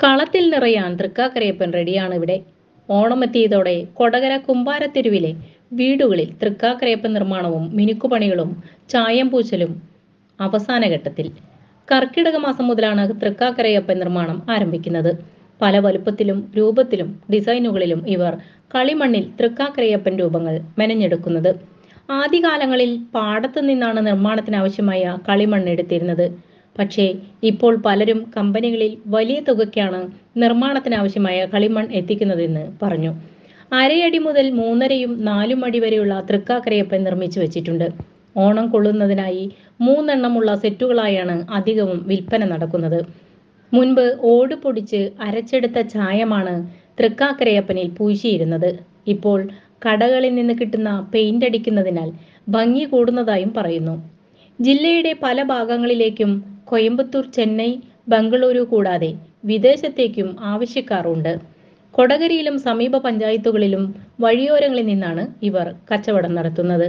കളത്തിൽ നിറയാൻ തൃക്കാക്കരയപ്പൻ റെഡിയാണ് ഇവിടെ. ഓണമെത്തിയതോടെ കൊടകര കുമ്പാരത്തെരുവിലെ വീടുകളിൽ തൃക്കാക്കരയപ്പൻ നിർമ്മാണവും മിനുക്കുപണികളും ചായം പൂച്ചലും അവസാന ഘട്ടത്തിൽ. കർക്കിടക മാസം മുതലാണ് തൃക്കാക്കരയപ്പൻ നിർമ്മാണം ആരംഭിക്കുന്നത്. പല വലുപ്പത്തിലും രൂപത്തിലും ഡിസൈനുകളിലും ഇവർ കളിമണ്ണിൽ തൃക്കാക്കരയപ്പൻ രൂപങ്ങൾ മെനഞ്ഞെടുക്കുന്നത്. ആദ്യകാലങ്ങളിൽ പാടത്തു നിന്നാണ് നിർമ്മാണത്തിന് ആവശ്യമായ കളിമണ്ണ് എടുത്തിരുന്നത്. പക്ഷേ ഇപ്പോൾ പലരും കമ്പനികളിൽ വലിയ തുകയ്ക്കാണ് നിർമ്മാണത്തിനാവശ്യമായ കളിമൺ എത്തിക്കുന്നതെന്ന് പറഞ്ഞു. അരയടി മുതൽ മൂന്നരയും നാലും അടി വരെയുള്ള തൃക്കാക്കരയപ്പൻ നിർമ്മിച്ചു വെച്ചിട്ടുണ്ട്. ഓണം കൊള്ളുന്നതിനായി മൂന്നെണ്ണമുള്ള സെറ്റുകളായാണ് അധികവും വിൽപ്പന നടക്കുന്നത്. മുൻപ് ഓട് പൊടിച്ച് അരച്ചെടുത്ത ചായമാണ് തൃക്കാക്കരയപ്പനിൽ പൂശിയിരുന്നത്. ഇപ്പോൾ കടകളിൽ നിന്ന് കിട്ടുന്ന പെയിന്റ് അടിക്കുന്നതിനാൽ ഭംഗി കൂടുന്നതായും പറയുന്നു. ജില്ലയുടെ പല ഭാഗങ്ങളിലേക്കും കോയമ്പത്തൂർ ചെന്നൈ ബംഗളൂരു കൂടാതെ വിദേശത്തേക്കും ആവശ്യക്കാറുണ്ട്. കൊടകരയിലും സമീപ പഞ്ചായത്തുകളിലും വഴിയോരങ്ങളിൽ നിന്നാണ് ഇവർ കച്ചവടം നടത്തുന്നത്.